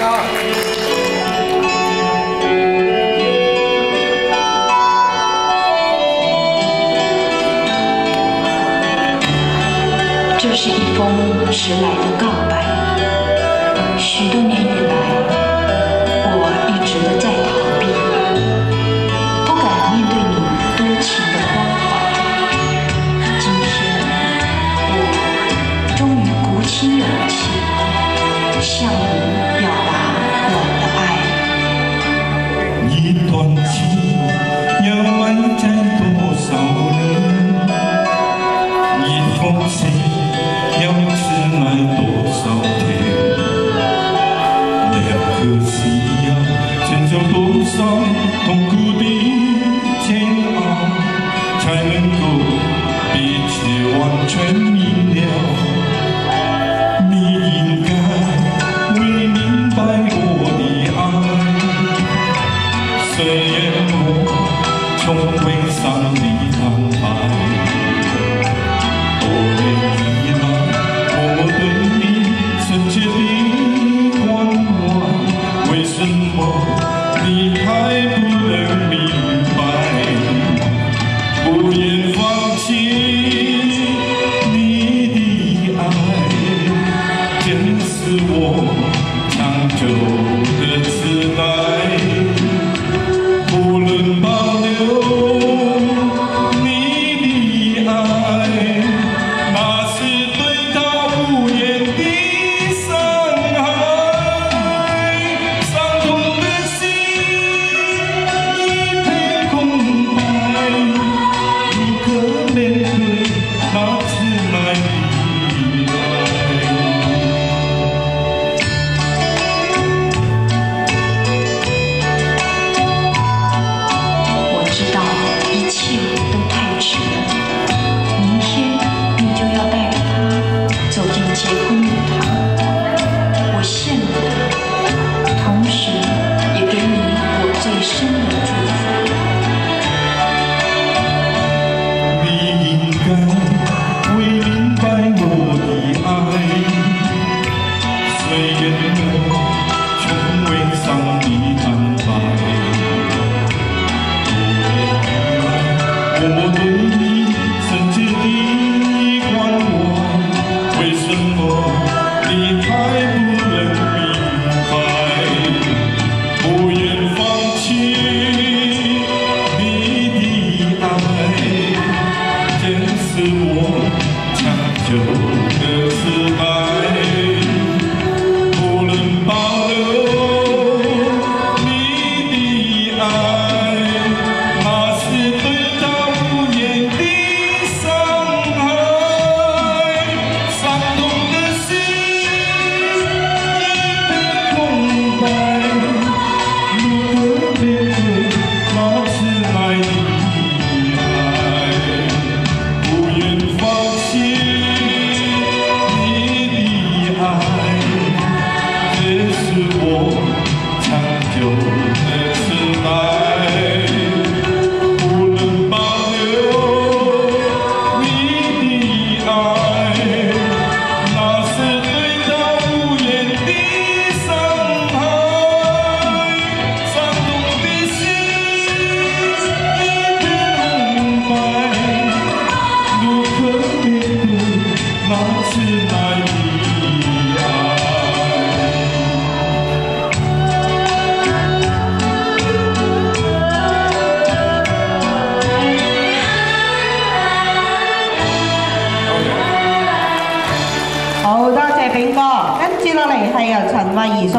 这是一封迟来的告白。许多年多少痛苦的煎熬，才能够彼此完全明了？你应该会明白我的爱，虽然我从未向你坦白。我謝炳哥，跟住落嚟係由陳慧儀送。